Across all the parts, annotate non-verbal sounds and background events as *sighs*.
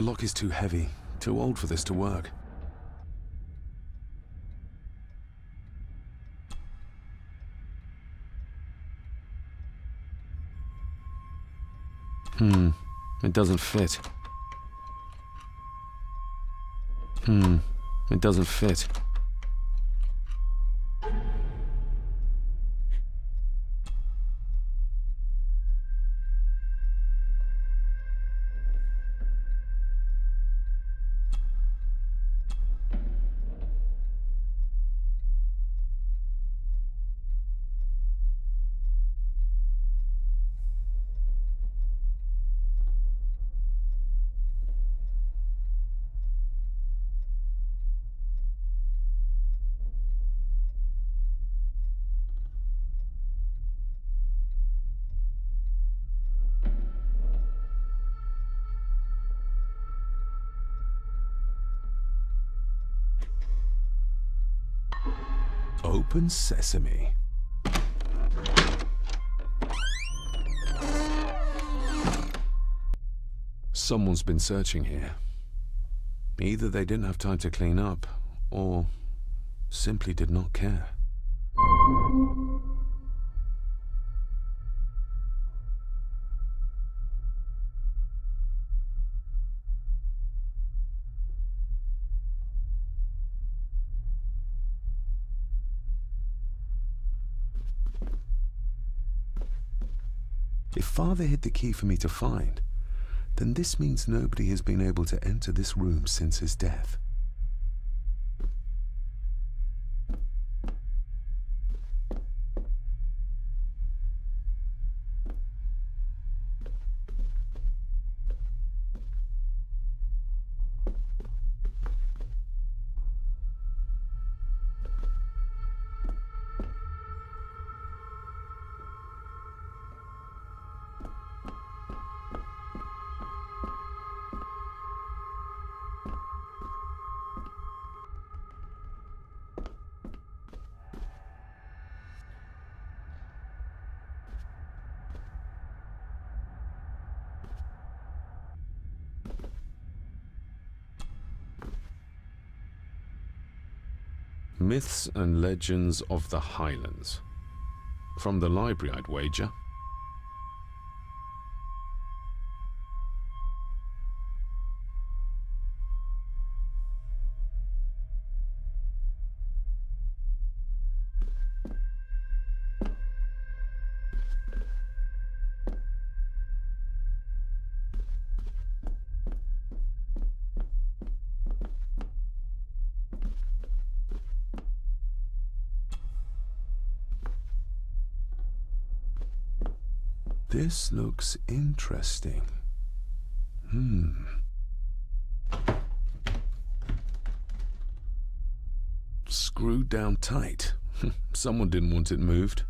The lock is too heavy, too old for this to work. Hmm, it doesn't fit. Hmm, it doesn't fit. Open sesame. Someone's been searching here. Either they didn't have time to clean up, or simply did not care. If Father hid the key for me to find, then this means nobody has been able to enter this room since his death. Myths and Legends of the Highlands. From the library, I'd wager. This looks interesting. Hmm. Screwed down tight. *laughs* Someone didn't want it moved.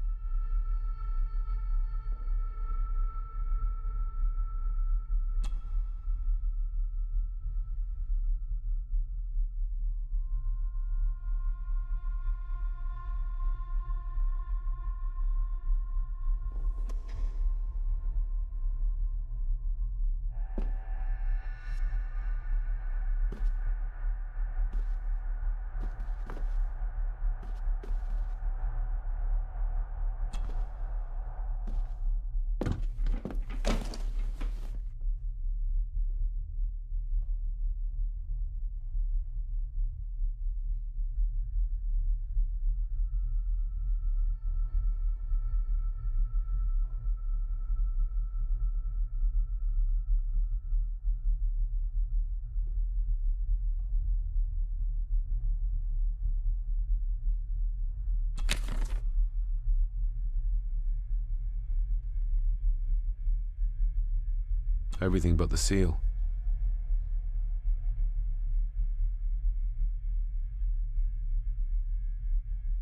Everything but the seal.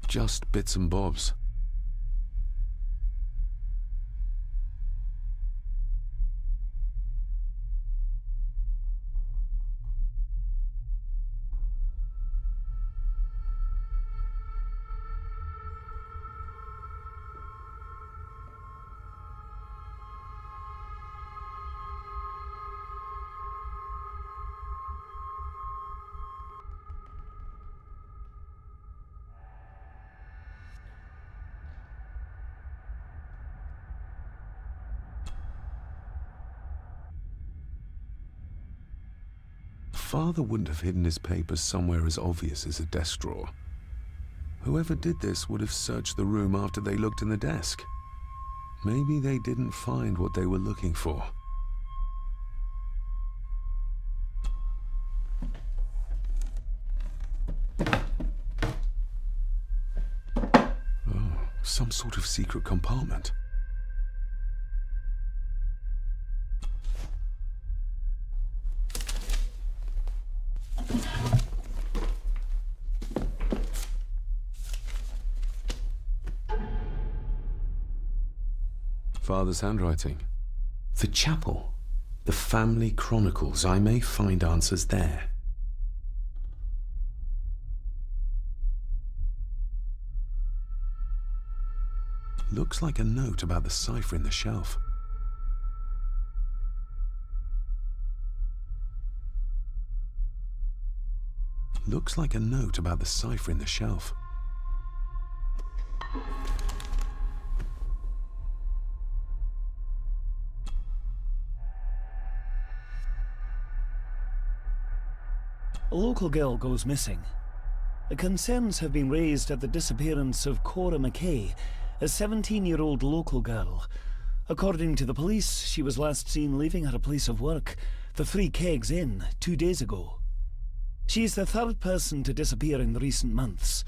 Just bits and bobs. Father wouldn't have hidden his papers somewhere as obvious as a desk drawer. Whoever did this would have searched the room after they looked in the desk. Maybe they didn't find what they were looking for. Oh, some sort of secret compartment. Father's handwriting. The chapel. The family chronicles. I may find answers there. Looks like a note about the cipher in the shelf. Looks like a note about the cipher in the shelf. Local girl goes missing. Concerns have been raised at the disappearance of Cora McKay, a 17-year-old local girl. According to the police, she was last seen leaving her place of work, the Three Kegs Inn, two days ago. She is the third person to disappear in recent months,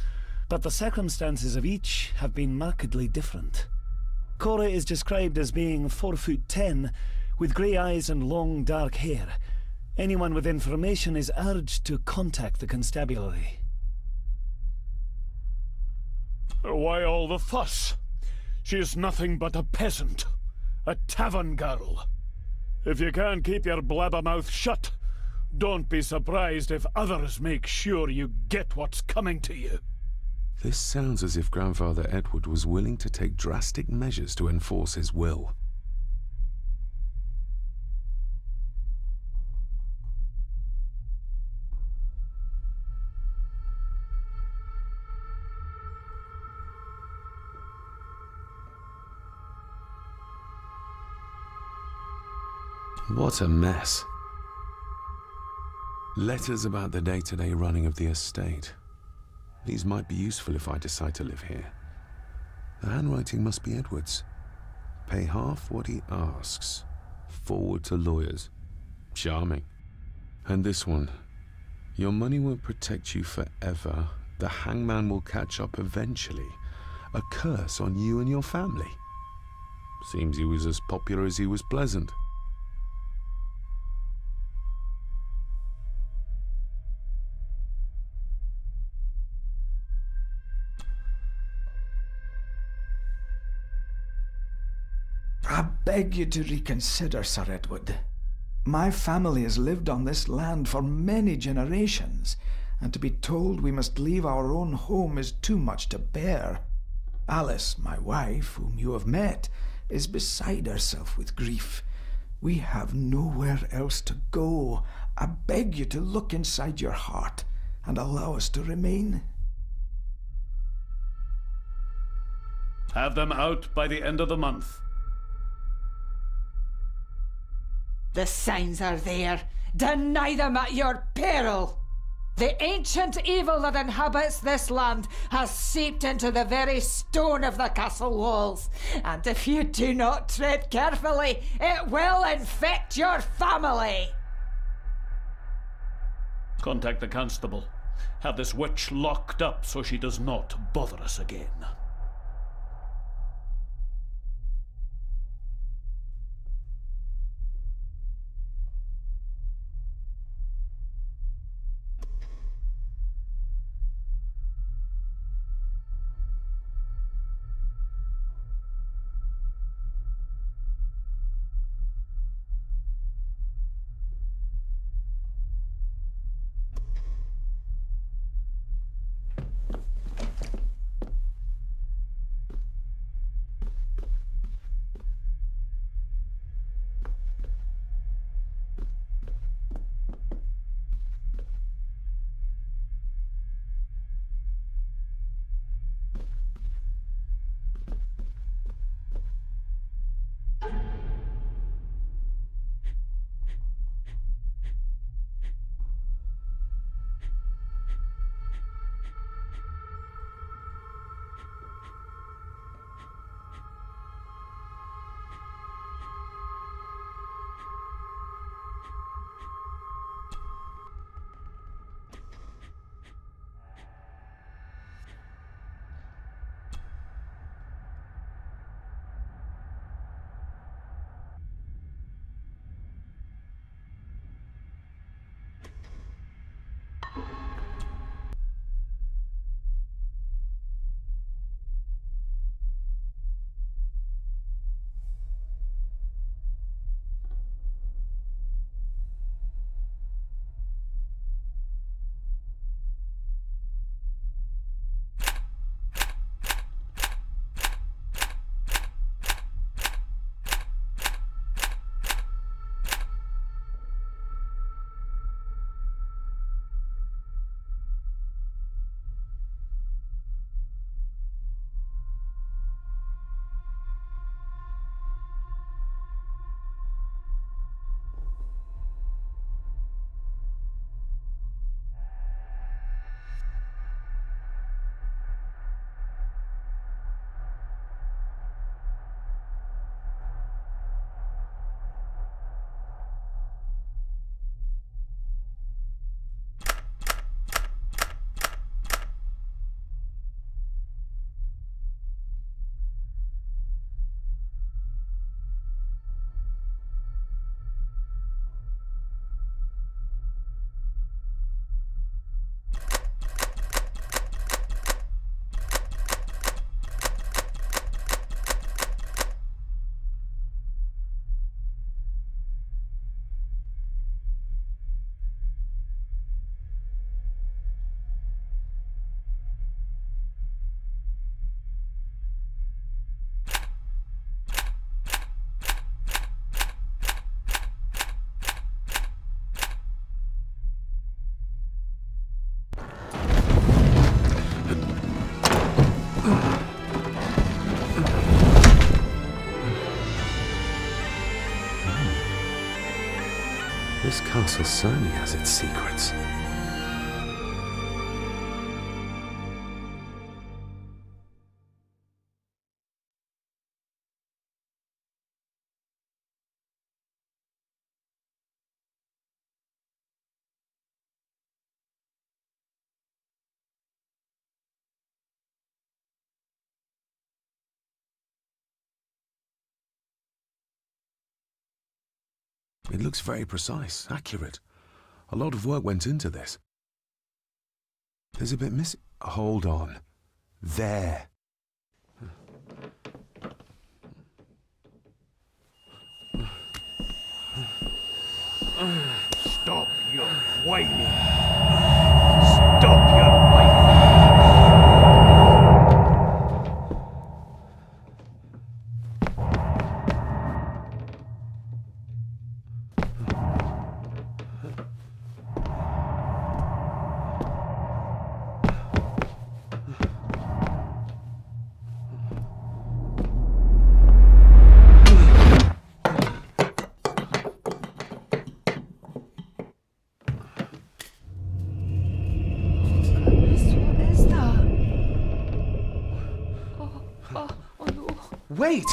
but the circumstances of each have been markedly different. Cora is described as being 4 foot 10, with grey eyes and long dark hair, Anyone with information is urged to contact the constabulary. Why all the fuss? She is nothing but a peasant. A tavern girl. If you can't keep your blabbermouth shut, don't be surprised if others make sure you get what's coming to you. This sounds as if Grandfather Edward was willing to take drastic measures to enforce his will. What a mess. Letters about the day-to-day -day running of the estate. These might be useful if I decide to live here. The handwriting must be Edward's. Pay half what he asks. Forward to lawyers. Charming. And this one. Your money won't protect you forever. The hangman will catch up eventually. A curse on you and your family. Seems he was as popular as he was pleasant. Beg you to reconsider, Sir Edward. My family has lived on this land for many generations, and to be told we must leave our own home is too much to bear. Alice, my wife, whom you have met, is beside herself with grief. We have nowhere else to go. I beg you to look inside your heart and allow us to remain. Have them out by the end of the month. The signs are there. Deny them at your peril. The ancient evil that inhabits this land has seeped into the very stone of the castle walls, and if you do not tread carefully, it will infect your family. Contact the constable. Have this witch locked up so she does not bother us again. Castle certainly has its secrets. It looks very precise, accurate. A lot of work went into this. There's a bit miss. Hold on. There. Stop your whining. Wait!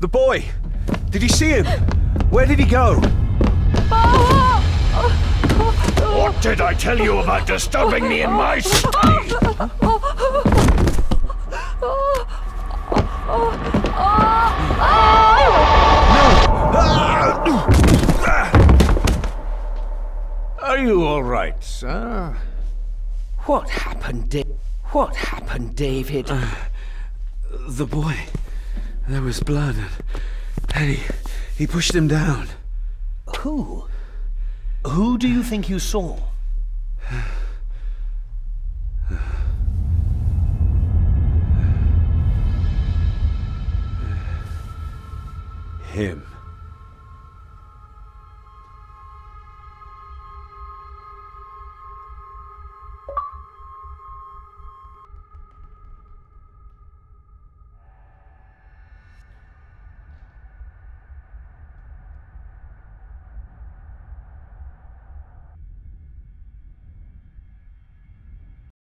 The boy! Did you see him? Where did he go? What did I tell you about disturbing me in my study? sir. What happened, David? What happened, David? Uh, the boy. There was blood, and he, he pushed him down. Who? Who do you think you saw? *sighs* Uh,